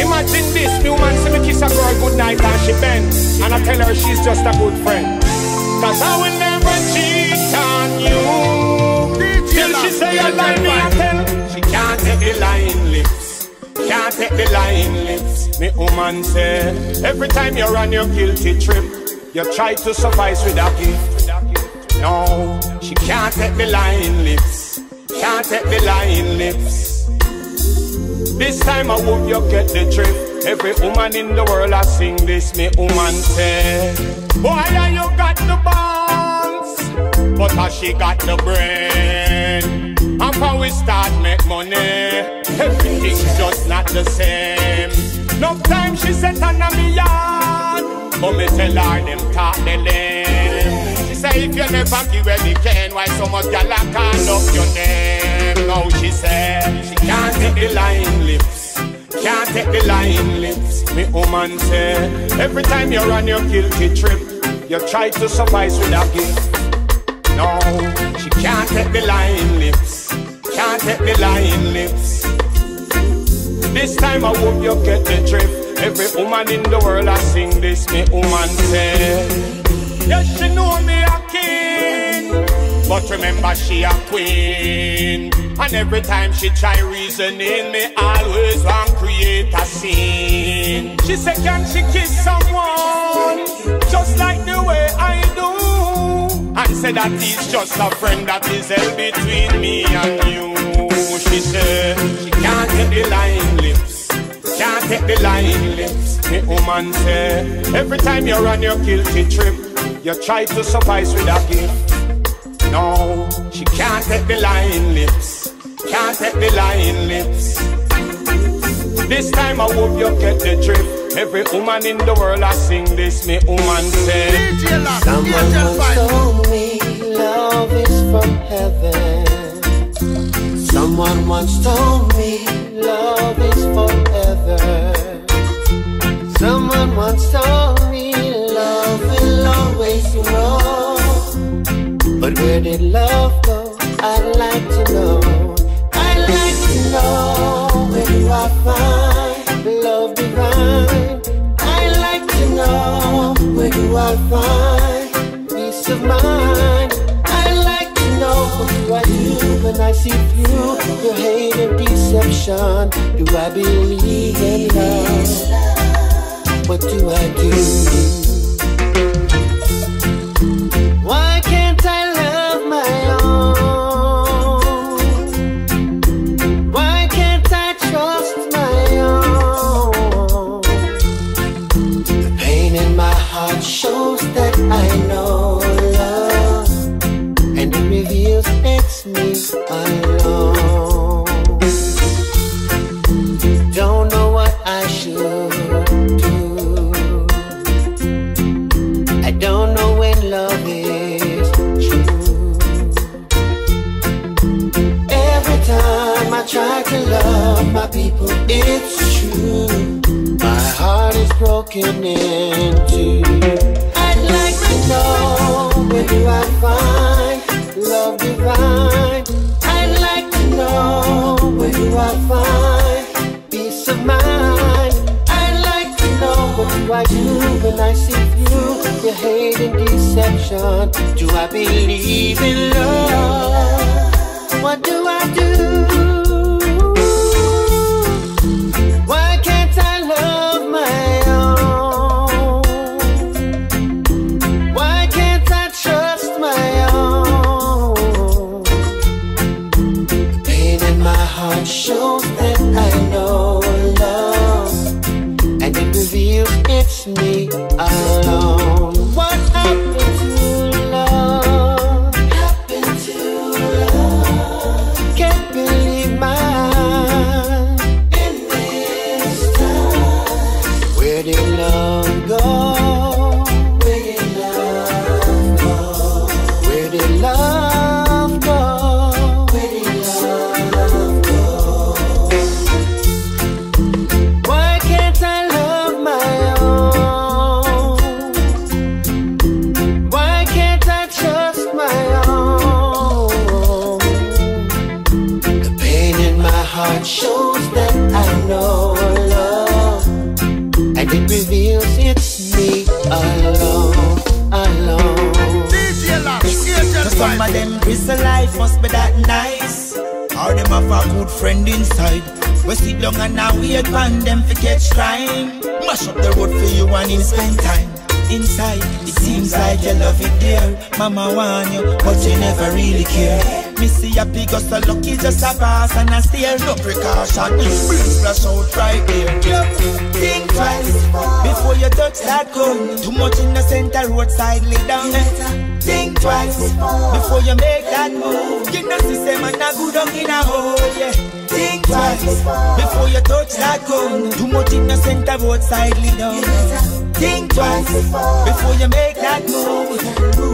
Imagine this, new man see me kiss a girl good night and she bend. And I tell her she's just a good friend. Cause I will never cheat on you. Till she say I like me I tell. She can't take the lying lips. Can't take the lying lips. Me woman say Every time you're on your guilty trip You try to suffice with a gift. No, she can't take the lying lips. Can't take the lying lips this time I hope you get the drift. Every woman in the world I sing this, me woman say. Boy, you got the bones, but how she got the brain. And how we start make money, everything's just not the same. No time she set on me yard, but me tell her them talk the lame. Say if you never give any can, why so much gal call up your name? Now she said she can't take the lying lips. Can't take the lying lips, me woman say Every time you're on your guilty trip You try to suffice with a gift. No, she can't take the lying lips Can't take the lying lips. This time I hope you get the drift. Every woman in the world I sing this, me woman say Yes, she know me but remember she a queen. And every time she try reasoning Me always want create a scene. She say can she kiss someone Just like the way I do? And say that he's just a friend that is held between me and you. She say she can't get the lying lips. Can't take the lying lips. Me woman say Every time you're on your guilty trip You try to suffice with a gift no, she can't take the lying lips. Can't take the lying lips. This time I hope you get the drift. Every woman in the world I sing this, me woman say. Someone once told me love is from heaven. Someone once told me love is forever. Someone once told me love will always grow. Where did love go? I'd like to know. I'd like to know where do I find love divine? I'd like to know where do I find peace of mind? I'd like to know what do I do when I see through your hate and deception? Do I believe in love? What do I do? Them prison life must be that nice. Or them have a good friend inside. We sit down and now wait on them for catch crime. Mash up the road for you and in spend time inside. It seems like you love it there. Mama want you, but you never really care. Me see a big so lucky just a pass and I steer. No precaution, bring splash out right there. Think twice before you touch that gun. Too much in the center roadside, lay down. Think twice before you make that move. You know, system and a good on in a hole, yeah. Think twice before you touch that gun. Too much in the center roadside, lay down. Think twice before you make that move.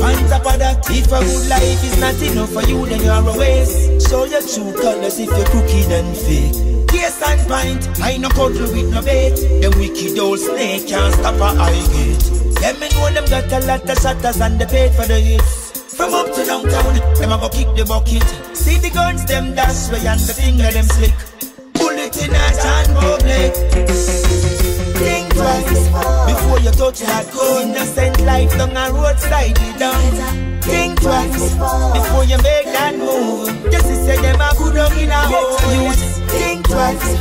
On top of that, if a good life is not enough for you, then you're a waste. Show your true colors if you're crooked and fake. Case and pint, I no cuddle with no bait. Them wicked old snake can't stop a eye gate. Them me know them got a lot of shutters and they paid for the hits. From up to downtown, them a go kick the bucket. See the guns, them dash way and the finger them slick. Bullet in a John public. Think twice before you touch that gun. Innocent life down a roadside, down. Think twice before you make that move. Just to say them a good on in a hole. Think twice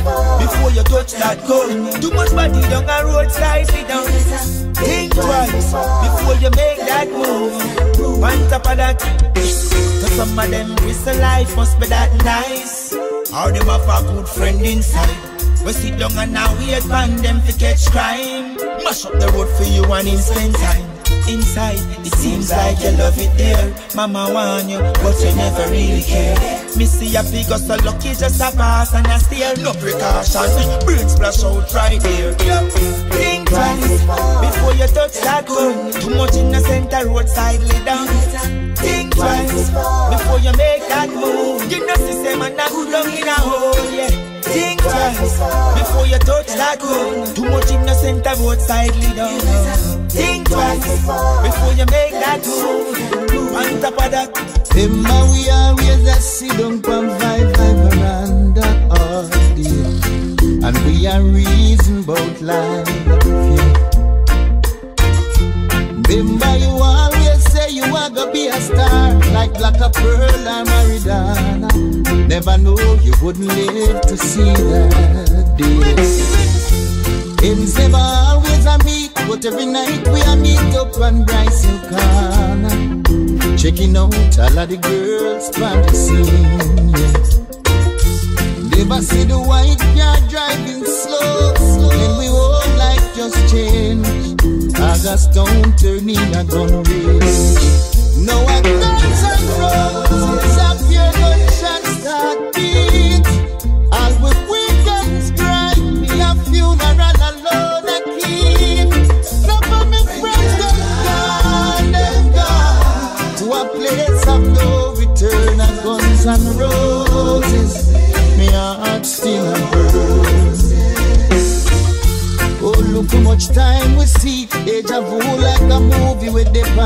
before you touch that gun. Too much body down a roadside, down. Think twice before you make that move. On top of that, to some of them, prison life must be that nice. Or them have a good friend inside. We sit down and now wait on them to catch crime. Mash up the road for you and in spend time. Inside, it seems like you love it there. Mama want you, but you never really care. See a big so lucky just a pass and I steal. No precaution, brain splash out right there. Think twice before you touch that gun. Too much in the center roadside lay down. Think twice before you make that move. You know, system and a good long in a hole, yeah. Think twice before you touch that road. Too much innocent of roadside leader. Think twice before you make that move. On top of that, remember we are always a sit down from five five veranda all day, and we are reason about life. Remember you always say you are gonna be a star like Black a Pearl or Maridana. Never know you wouldn't live to see that day. It's never always a meet, but every night we are meet up on Bryson Corner. Checking out all of the girls from the scene. Never see the white car driving slow, slow. and we all like just change. August don't turn in a gun race.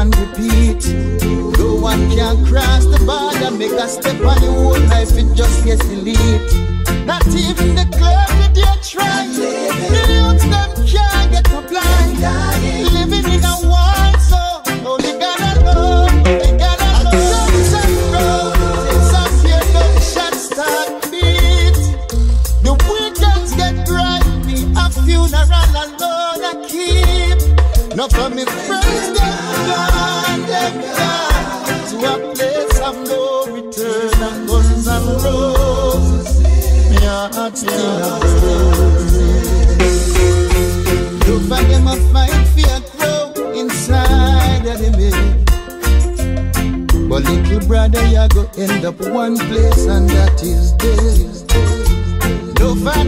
With repeat. No one can cross the border, make a step on your whole life, it just gets elite. Not even the club up one place, and that is this. No for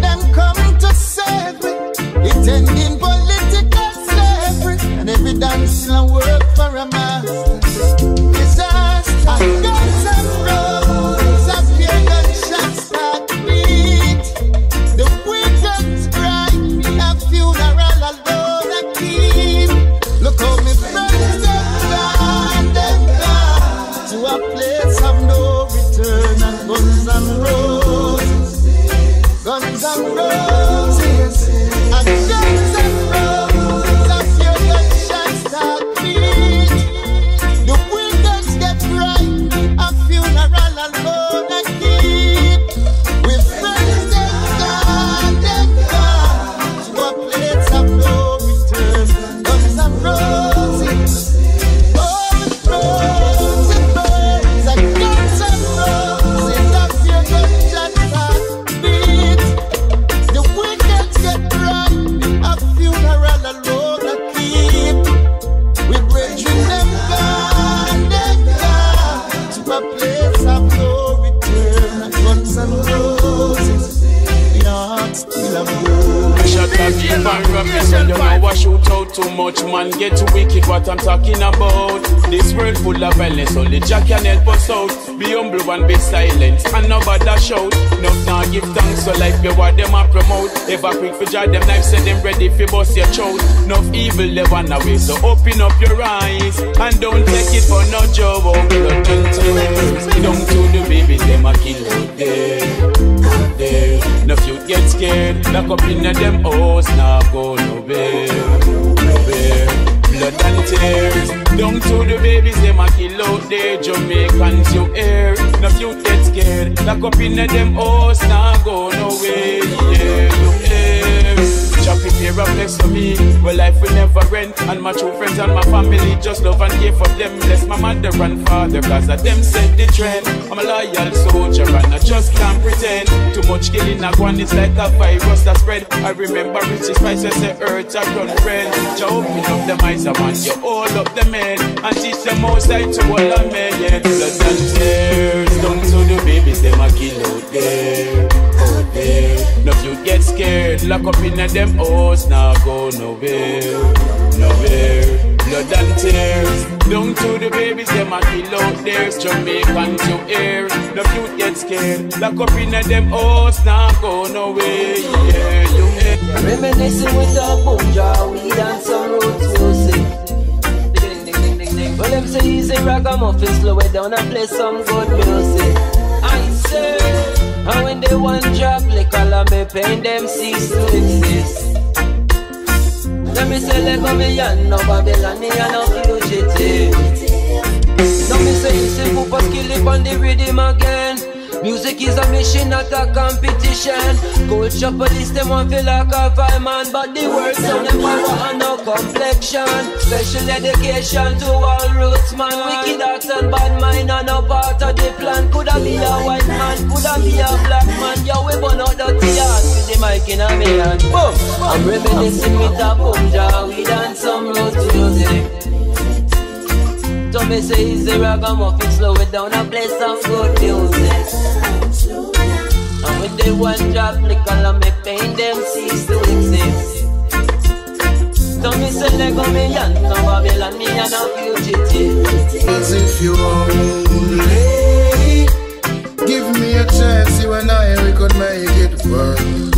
too much Man. Get too wicked what I'm talking about. This world full of violence Only Jack can help us out. Be humble and be silent And nobody shout. Enough now give thanks so life be what them a promote. Ever quick for jar them knife say them ready for bust your throat. Enough evil they run away So open up your eyes. And don't take it for no joke. Blood and tears Down to the babies them a kill out there No you get scared Lock up in them house Now go Nowhere And tears Down to the babies them a kill out there. Jamaicans you hear No you get scared. Lock up in them house Now go nowhere. Yeah you hear prepare a place for me. Where life will never end. And my true friends and my family Just love and care for them. Bless my mother and father Cause of them set the trend. I'm a loyal soldier And I just can't pretend. Too much killing I want It's like a virus that spread. I remember riches spices The earth I run red Jah open up the eyes I want you all up the men. And teach them outside to all the men Yeah, blood and tears Down to the babies Them a kill out there. Out there. No you get scared Lock up in a them house Now go nowhere Nowhere Blood and tears Down to the babies Them a kill out there Jamaicans you hear No you get scared Lock up in a them house Now go nowhere Yeah you hear Reminiscing with a jar, weed and some roots music. Well, them say easy ragamuffin, slow it down and play some good music. I say, and when they want drop liquor, and me pain them cease to exist. Let me say, let me and no Babylonian, no fugitive. Now me say, see, Poopa skill it on the rhythm again. Music is a mission, not a competition. Culture police, them want feel like a fireman, but the words on them power and no complexion. Special education to all roots, man. Wicked hearts and bad mind are no part of the plan. Coulda be a white man, coulda be a black man. Yo, we burn out the tears with the mic in a hand. Boom! I'm reminiscing with a boom jar, we dance some roots music. So me say easy ragamuffin, slow it down and play some good music. And when they want drop liquor and me pain them cease to exist. Me say let go me and no Babylon, me and a fugitive. As if you only give me a chance, you and I, we could make it work.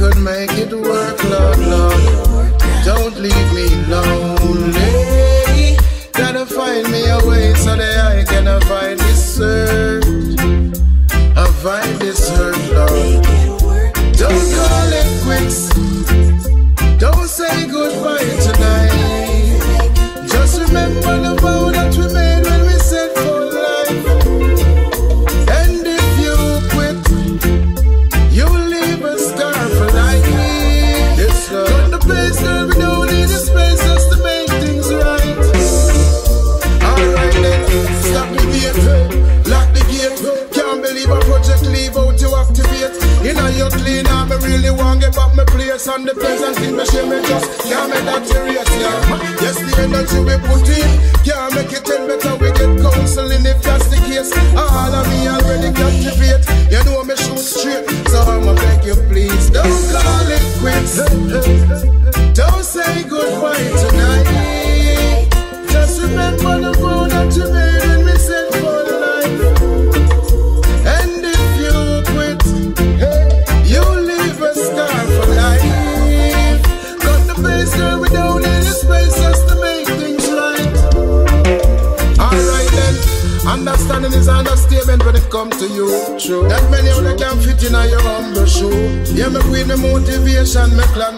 Could make it work, Lord, Lord. Don't leave me lonely. Gotta find me a way so that I can avoid this search. Avoid this hurt, Lord. Don't call it quits. Don't say goodbye tonight.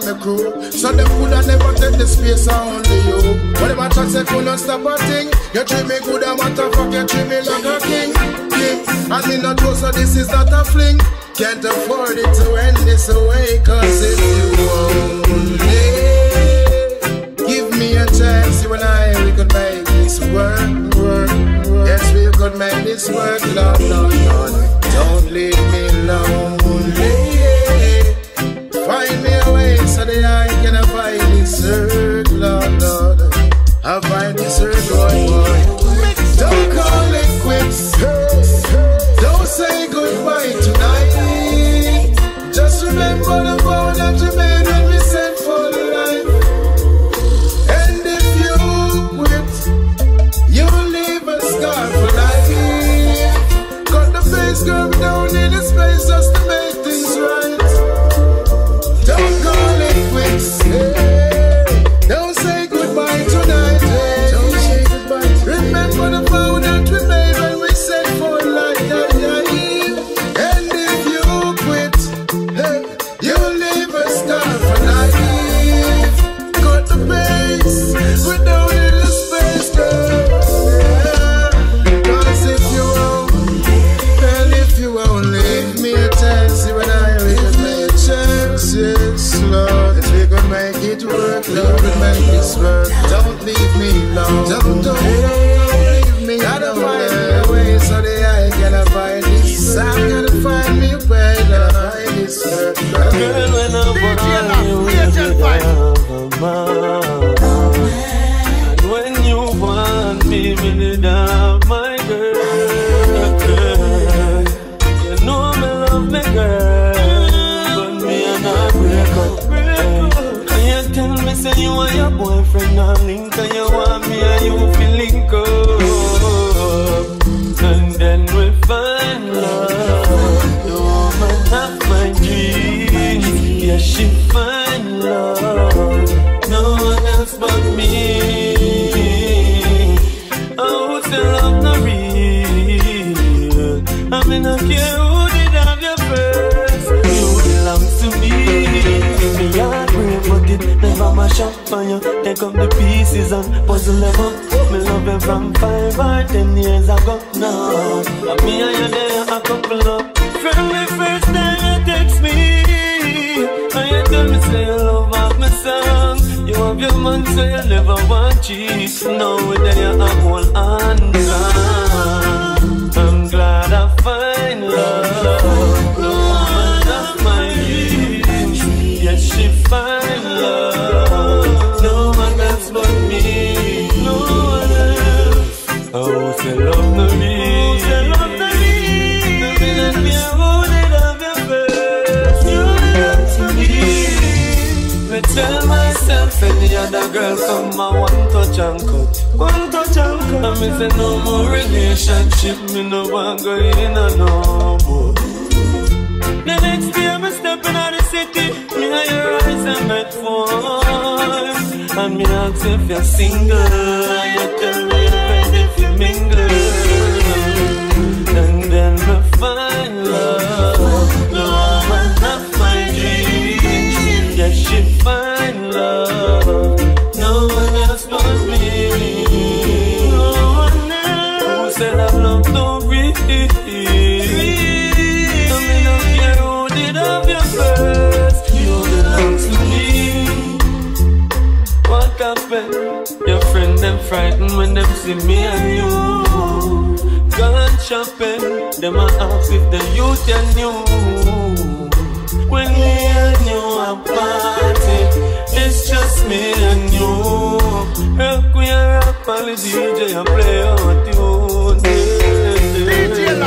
Motivation, me crew. So them coulda never take the space only you. A chat say couldn't stop a thing. You treat me good, a matter fuck, you treat me like a king. King. And me not true, so this is not a fling. Can't afford it to end this away, cause if you only give me a chance, you and I, we could make this work, work, work. Yes, we could make this work, Lord, Lord, Lord. Don't leave me Take up the pieces and puzzle them up. Me love you from five or ten years ago now. Me and you there a couple up. From the first time you text me, and you tell me say you love half my song. You have your man, so you never want cheat. Now there you have whole hand other girl come a one touch and cut, one touch and cut. And me say no more relationship, me no want go in a no more. The next day me stepping out the city, me and your eyes and met phone. And me ask if you're single, and you tell me you're ready to mingle. When them see me and you. Gone shopping, them a ask if the youth you. When me and you a party, it's just me and you. Rock we a rock, all the DJ a play our tune.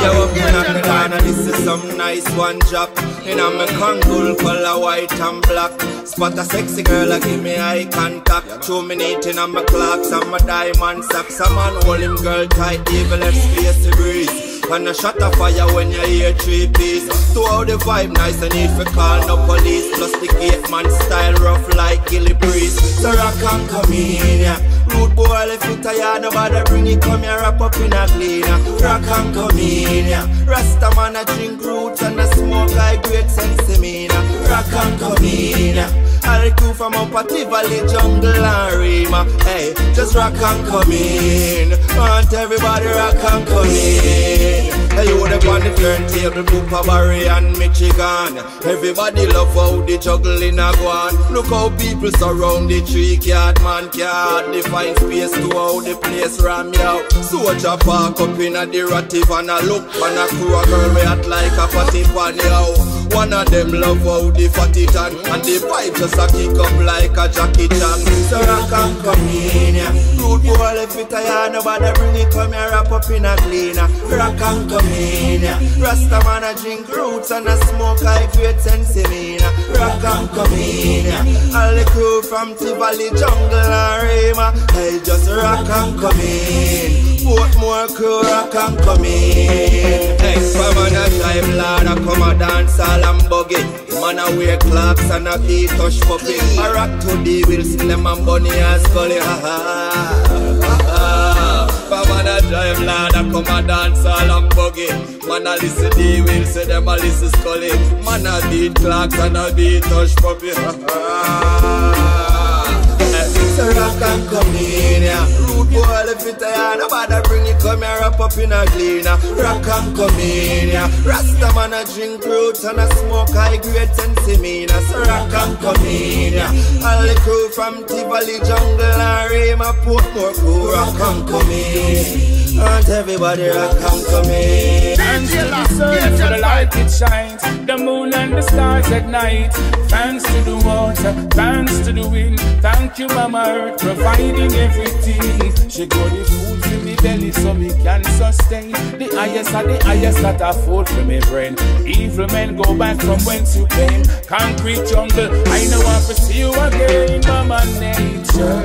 Yo, up in the corner, this is some nice one drop. In a me Kangol color white and black. Spot a sexy girl, a give me eye contact. Two minute in a me clocks and my diamond socks. A man hold him girl tight, even left space breathe. And a shot of fire when you hear three piece. To how the vibe nice, and if you call no police. Plus the gate man style rough like Gilly Breeze. So rock and come in, yeah. Rude boy, if you tired, nobody bring it, come here, wrap up in a cleaner. Rock and come in, yeah. Rasta man, a drink roots and a smoke like great sense me. Rock and come in, yeah. All the from up at Tivoli, jungle and Rema. Hey, just rock and come in. Want everybody rock and come in. Hey, you them on the turntable, Bupa Barry and Michigan. Everybody love how the juggling a go on. Look how people surround the tree yard, man can't define space to how the place ram you. Soldier park up in a the rative and a look and a crew a girl we act like a fatty pan yo. One of them love how the fatty tan and the pipe just a kick up like a Jackie Chan. So rock and come in, yeah. Rude boy if it tired, nobody bring it come here wrap up in a cleaner. Rock and come in, yeah. Rasta man a drink roots and a smoke like great sense in Rock and come in. All the crew from Tivoli, jungle and Rema. Hey, just rock and come in. Portmore crew rock and come in. Hey, from on a time, lad, I come a dance all and buggy. Man a wear clocks and a beat touch puppy. I rock to the wheels, them and bunny and scully. Ha ha. on a drive, lad, I come a dance all and buggy. Man a listen the wheels, say them a listen scully. Man a beat clocks and a beat touch puppy. So rock and come in, yeah. Rude boy, if it tired, nobody bring it, come here, wrap up in a cleaner. Rock and come in, yeah. Rasta man a drink roots and a smoke high grade sensimina. So rock and come in, yeah. All the crew from Tivoli, jungle and Rema, Portmore crew, rock and come in. And everybody rock come in. Angela, for the light it shines, the moon and the stars at night. Thanks to the water, thanks to the wind. Thank you, Mama Earth, providing everything. She got the food in me belly so me can sustain. The highest of the highest that I afford for me brain. Evil men go back from whence you came. Concrete jungle, I know I to see you again, Mama Nature.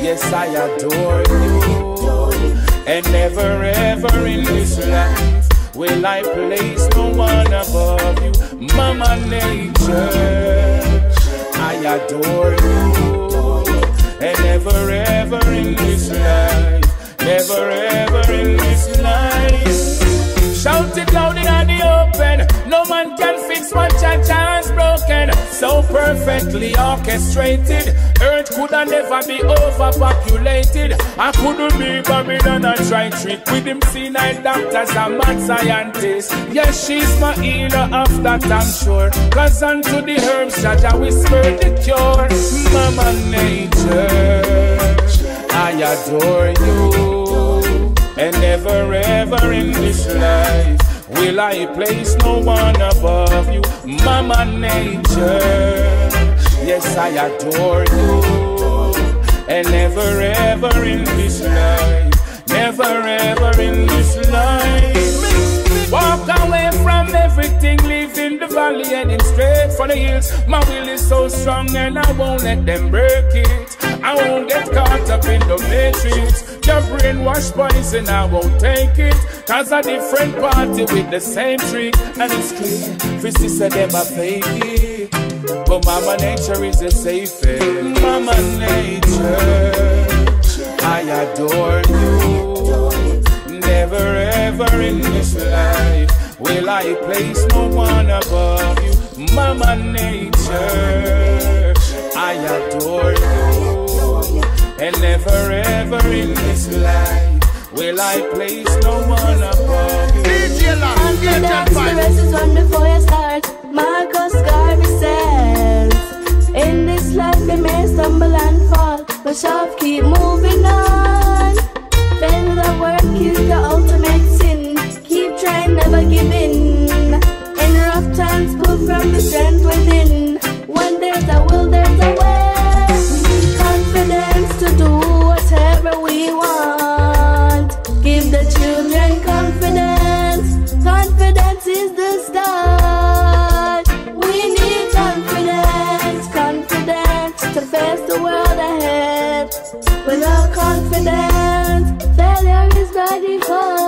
Yes, I adore you. And never ever in this life will I place no one above you, Mama Nature. I adore you, and never ever in this life, never ever in this life. Shout it loud in the open, no man can fix what your chance broken. So perfectly orchestrated, earth could never be overpopulated. I couldn't be Babylon and I try trick with him senile doctors and mad scientists. Yes, she's my healer of that I'm sure. Cause unto the herbs, Jah Jah whisper the cure. Mama Nature, I adore you. And never ever in this life Will I place no one above you? Mama Nature, yes, I adore you. And never ever in this life, never ever in this life. Walk away from everything, live in the valley, heading straight for the hills. My will is so strong, and I won't let them break it. I won't get caught up in the matrix. Your brainwash poison, I won't take it. Cause a different party with the same trick. And it's clear, for sister, them a fake. But Mama Nature is the safest. Mama Nature, I adore you. Never ever in this life will I place no one above you. Mama Nature, I adore you. And never ever in this life will I place no one above you. DJ Long, get The rest is on before you start. Marcus Garvey says, In this life we may stumble and fall, but shall keep moving on. Failure work is the ultimate sin. Keep trying, never give in. In rough times, pull from the strength within. Whatever we want. Give the children confidence. Confidence is the start. We need confidence, confidence to face the world ahead. Without confidence, failure is by default.